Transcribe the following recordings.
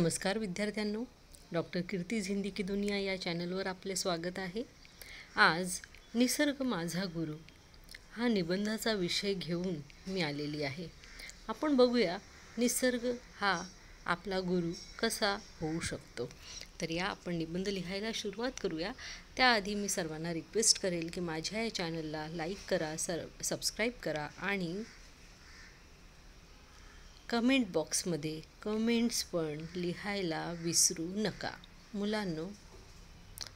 नमस्कार विद्यार्थ्यांनो डॉक्टर कीर्ती झिंदी की दुनिया या चॅनलवर आपले स्वागत आहे. आज निसर्ग माझा गुरु हा निबंधाचा विषय घेऊन मी आलेली आहे. आपण बघूया निसर्ग हा आपला गुरु कसा होऊ शकतो. तर या आपण निबंध लिहायला सुरुवात करूया. त्याआधी मी सर्वांना रिक्वेस्ट करेल की माझ्या या चॅनलला लाईक करा सर सबस्क्राईब करा आणि कमेंट बॉक्समध्ये कमेंट्स पण लिहायला विसरू नका. मुलांनो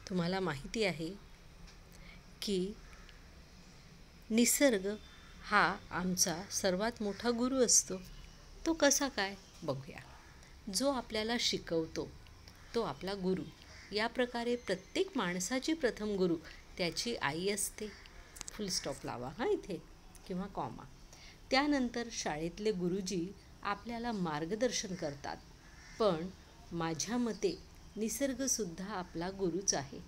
तुम्हाला माहिती आहे की निसर्ग हा आमचा सर्वात मोठा गुरु असतो. तो कसा काय? बघूया. जो आपल्याला शिकवतो तो आपला गुरु. या प्रकारे प्रत्येक माणसाची प्रथम गुरु त्याची आई असते. फुल स्टॉप लावा हां इथे. किंवा कॉमा त्यानंतर शाळेतले गुरुजी आपल्याला मार्गदर्शन करतात. पण माझ्या मते निसर्गसुद्धा आपला गुरुच आहे.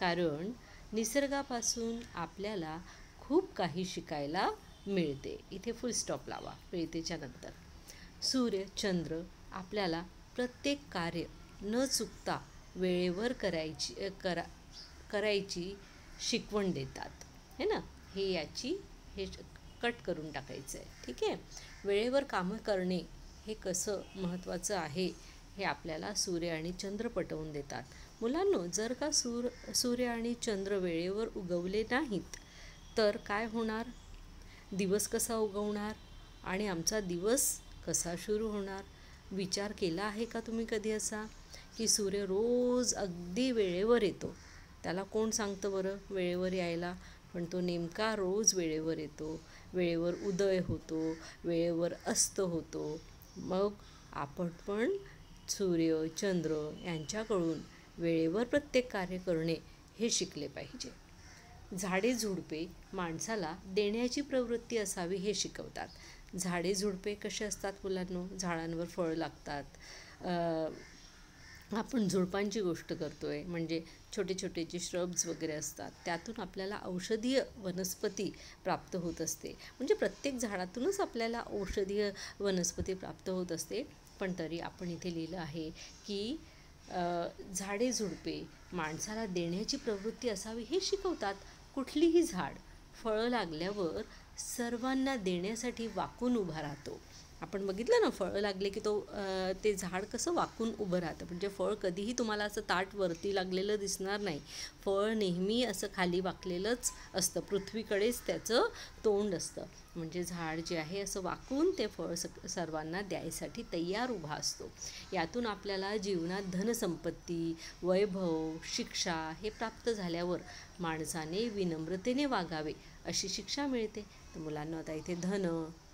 कारण निसर्गापासून आपल्याला खूप काही शिकायला मिळते. इथे फुल स्टॉप लावा. मिळतेच्या नंतर. सूर्य चंद्र आपल्याला प्रत्येक कार्य न चुकता वेळेवर करायची करा करायची शिकवण देतात. है ना? हे याची हे कट करून टाकायचं आहे. ठीक आहे? वेळेवर कामं करणे हे कसं महत्त्वाचं आहे हे आपल्याला सूर्य आणि चंद्र पटवून देतात. मुलांनो जर का सूर सूर्य आणि चंद्र वेळेवर उगवले नाहीत तर काय होणार? दिवस कसा उगवणार आणि आमचा दिवस कसा सुरू होणार? विचार केला आहे का तुम्ही कधी असा? की सूर्य रोज अगदी वेळेवर येतो. त्याला कोण सांगतं बरं? वेळेवर यायला. पण तो नेमका रोज वेळेवर येतो. वेळेवर उदय होतो वेळेवर अस्त होतो. मग आपण पण सूर्य चंद्र यांच्याकडून वेळेवर प्रत्येक कार्य करणे हे शिकले पाहिजे. झाडे झुडपे माणसाला देण्याची प्रवृत्ती असावी हे शिकवतात. झाडे झुडपे कसे असतात मुलांनो? झाडांवर फळ लागतात. आपण झुडपांची गोष्ट करतो आहे म्हणजे छोटे छोटे जे श्रब्स वगैरे असतात त्यातून आपल्याला औषधीय वनस्पती प्राप्त होत असते. म्हणजे प्रत्येक झाडातूनच आपल्याला औषधीय वनस्पती प्राप्त होत असते. पण तरी आपण इथे लिहिलं आहे की झाडे झुडपे माणसाला देण्याची प्रवृत्ती असावी हे शिकवतात. कुठलीही झाड फळं लागल्यावर सर्वांना देण्यासाठी वाकून उभा राहतो. आपण बघितलं ना फळं लागले की तो ते झाड कसं वाकून उभं राहतं. म्हणजे फळ कधीही तुम्हाला असं ताट वरती लागलेलं दिसणार नाही. फळ नेहमी असं खाली वाकलेलंच असतं. पृथ्वीकडेच त्याचं तोंड असतं. म्हणजे झाड जे आहे असं वाकून ते फळ स सर्वांना द्यायसाठी तयार उभा असतो. यातून आपल्याला जीवनात धनसंपत्ती वैभव शिक्षा हे प्राप्त झाल्यावर माणसाने विनम्रतेने वागावे अशी शिक्षा मिळते. तर मुलांना आता इथे धन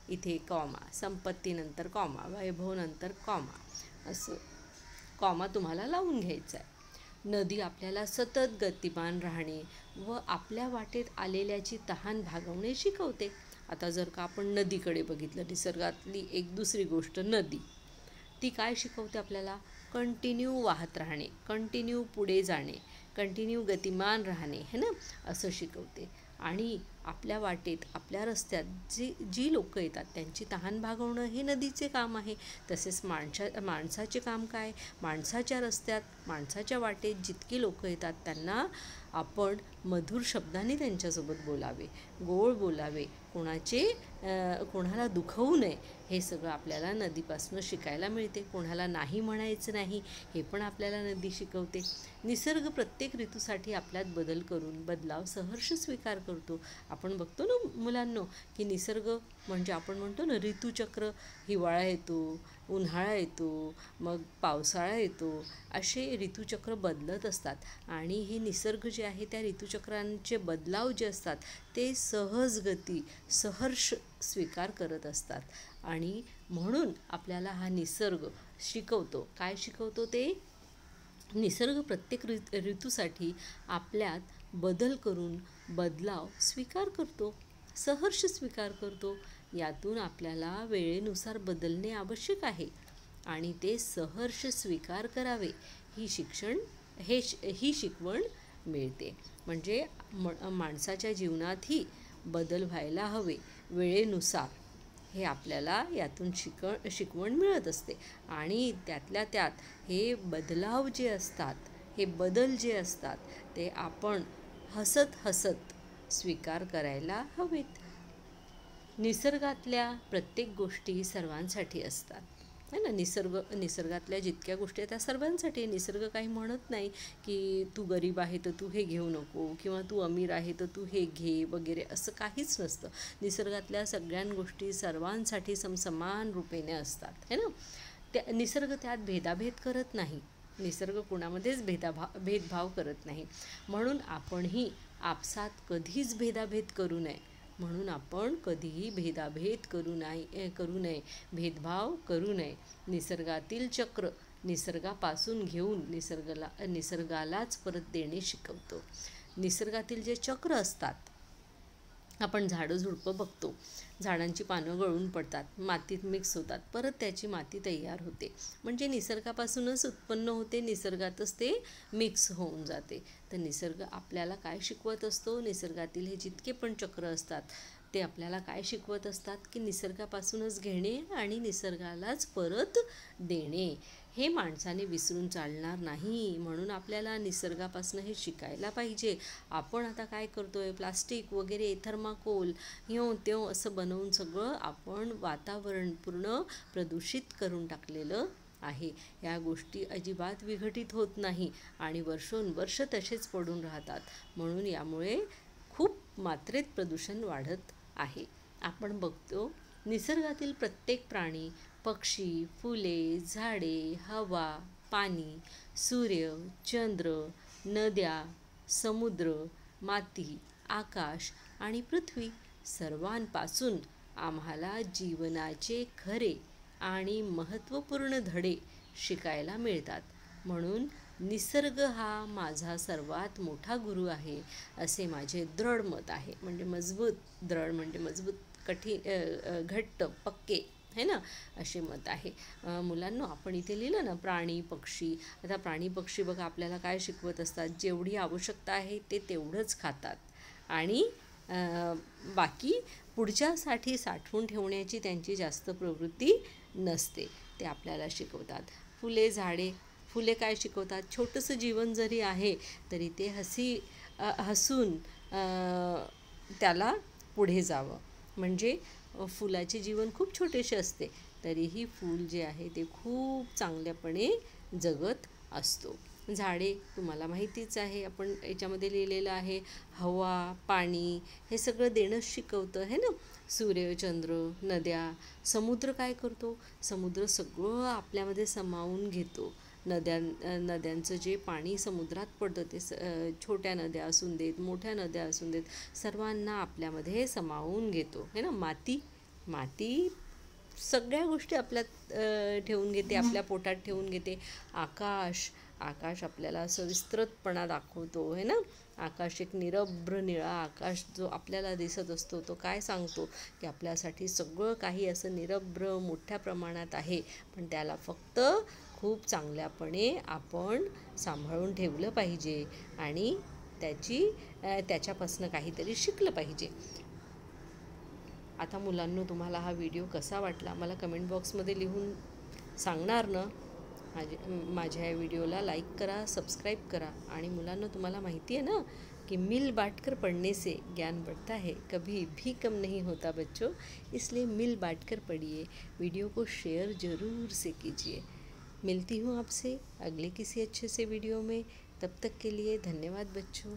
इथे कॉमा संपत्तीनंतर कॉमा वैभवनंतर कॉमा असं कॉमा तुम्हाला लावून घ्यायचा आहे नदी आपल्याला सतत गतिमान राहणे व आपल्या वाटेत आलेल्याची तहान भागवणे शिकवते. आता जर का आपण नदीकडे बघितलं निसर्गातली एक दुसरी गोष्ट नदी. ती काय शिकवते आपल्याला? कंटिन्यू वाहत राहणे कंटिन्यू पुढे जाणे कंटिन्यू गतिमान राहणे है ना? असं शिकवते. आणि आपल्या वाटेत आपल्या रस्त्यात जी जी लोकं येतात त्यांची तहान भागवणं हे नदीचे काम आहे. तसेच माणसा माणसाचे काम काय? माणसाच्या रस्त्यात माणसाच्या वाटेत जितकी लोकं येतात त्यांना आपण मधुर शब्दाने त्यांच्यासोबत बोलावे गोड बोलावे. कोणाचे कोणाला दुखवू नये हे सगळं आपल्याला नदीपासून शिकायला मिळते. कोणाला नाही म्हणायचं नाही हे पण आपल्याला नदी शिकवते. निसर्ग प्रत्येक ऋतूसाठी आपल्यात बदल करून बदलाव सहर्ष स्वीकार करतो. आपण बघतो ना मुलांनो की निसर्ग म्हणजे आपण म्हणतो ना ऋतूचक्र हिवाळा येतो उन्हाळा येतो मग पावसाळा येतो असे ऋतूचक्र बदलत असतात. आणि हे निसर्ग जे आहे त्या ऋतूचक्रांचे बदलाव जे असतात ते सहज गती सहर्ष स्वीकार करत असतात. आणि म्हणून आपल्याला हा निसर्ग शिकवतो. काय शिकवतो ते? निसर्ग प्रत्येक ऋ ऋतूसाठी आपल्यात बदल करून बदलाव स्वीकार करतो सहर्ष स्वीकार करतो. यातून आपल्याला वेळेनुसार बदलणे आवश्यक आहे आणि ते सहर्ष स्वीकार करावे. ही शिक्षण हे ही शिकवण मिळते. म्हणजे म माणसाच्या जीवनातही बदल व्हायला हवे. वेळेनुसार हे आपल्याला यातून शिक शिकवण मिळत असते. आणि त्यातल्या त्यात हे बदलाव जे असतात हे बदल जे असतात ते आपण हसत हसत स्वीकार करायला हवेत. निसर्गातल्या प्रत्येक गोष्टी सर्वांसाठी असतात. है ना? निसर्ग निसर्गातल्या जितक्या गोष्टी आहेत त्या सर्वांसाठी. निसर्ग काही म्हणत नाही की तू गरीब आहे तर तू हे घेऊ नको किंवा तू अमीर आहे तर तू हे घे वगैरे असं काहीच नसतं. निसर्गातल्या सगळ्या गोष्टी सर्वांसाठी सम समान रूपेने असतात. है ना? त्या निसर्ग त्यात भेदाभेद करत नाही. निसर्ग कुणामध्येच भेदाभा भेदभाव करत नाही. म्हणून आपणही आपसात कधीच भेदाभेद करू नये. म्हणून आपण कधीही भेदाभेद करू नाही करू नये. भेदभाव करू नये. निसर्गातील चक्र निसर्गापासून घेऊन निसर्गाला निसर्गालाच परत देणे शिकवतो. निसर्गातील जे चक्र असतात आपण झाडं झुडपं बघतो. झाडांची पानं गळून पडतात मातीत मिक्स होतात परत त्याची माती तयार होते. म्हणजे निसर्गापासूनच उत्पन्न होते निसर्गातच ते मिक्स होऊन जाते. तर निसर्ग आपल्याला काय शिकवत असतो? निसर्गातील हे जितके पण चक्र असतात ते आपल्याला काय शिकवत असतात? की निसर्गापासूनच घेणे आणि निसर्गालाच परत देणे. हे माणसाने विसरून चालणार नाही म्हणून आपल्याला निसर्गापासून हे शिकायला पाहिजे. आपण आता काय करतो आहे प्लास्टिक वगैरे थर्माकोल ह्यो त्यो असं बनवून सगळं आपण वातावरण पूर्ण प्रदूषित करून टाकलेलं आहे. या गोष्टी अजिबात विघटित होत नाही आणि वर्षोनवर्ष तसेच पडून राहतात. म्हणून यामुळे खूप मात्रेत प्रदूषण वाढत आहे. आपण बघतो निसर्गातील प्रत्येक प्राणी पक्षी फुले झाडे हवा पाणी सूर्य चंद्र नद्या समुद्र माती आकाश आणि पृथ्वी सर्वांपासून आम्हाला जीवनाचे खरे आणि महत्त्वपूर्ण धडे शिकायला मिळतात. म्हणून निसर्ग हा माझा सर्वात मोठा गुरु आहे असे माझे दृढ मत आहे. म्हणजे मजबूत दृढ म्हणजे मजबूत कठीण घट्ट पक्के है ना असे मत आहे. मुलांना आपण इथे लिहिलं ना प्राणी पक्षी. आता प्राणी पक्षी बघा आपल्याला काय शिकवत असतात? जेवढी आवश्यकता आहे ते तेवढंच खातात. आणि बाकी पुढच्यासाठी साठवून ठेवण्याची त्यांची जास्त प्रवृत्ती नसते. ते आपल्याला शिकवतात. फुले झाडे फुले काय शिकवतात? छोटंसं जीवन जरी आहे तरी ते हसी हसून त्याला पुढे जावं. म्हणजे फुलाचे जीवन खूप छोटेसे असते. तरीही फूल जे आहे ते खूप चांगल्यापणे जगत असतो. झाडे तुम्हाला माहितीच आहे आपण याच्यामध्ये लिहिलेलं आहे हवा पाणी हे सगळं देणंच शिकवतं आहे ना? सूर्य चंद्र नद्या समुद्र काय करतो? समुद्र सगळं आपल्यामध्ये समावून घेतो. नद्यां नद्यांचं जे पाणी समुद्रात पडतं ते स छोट्या नद्या असून देत मोठ्या नद्या असून देत सर्वांना आपल्यामध्ये समावून घेतो. है ना? माती माती सगळ्या गोष्टी आपल्यात ठेवून घेते आपल्या पोटात ठेवून घेते. आकाश आकाश आपल्याला सविस्तृतपणा दाखवतो. है ना? आकाश एक निरभ्र निळा आकाश जो आपल्याला दिसत असतो तो काय सांगतो? की आपल्यासाठी सगळं काही असं निरभ्र मोठ्या प्रमाणात आहे. पण त्याला फक्त खूप चांगल्यापणे आपण सांभाळून ठेवलं पाहिजे आणि त्याची त्याच्यापासनं काहीतरी शिकलं पाहिजे. आता मुलांनो तुम्हाला हा व्हिडिओ कसा वाटला मला कमेंट बॉक्समध्ये लिहून सांगणार ना? माझे माझ्या या व्हिडिओला लाईक करा सबस्क्राईब करा आणि मुलांना तुम्हाला माहिती आहे ना कि मिल बांटकर पढ़ने से ज्ञान बढ़ता है कभी भी कम नहीं होता बच्चों इसलिए मिल बांटकर पढ़िए वीडियो को शेयर ज़रूर से कीजिए। मिलती हूँ आपसे अगले किसी अच्छे से वीडियो में। तब तक के लिए धन्यवाद बच्चों।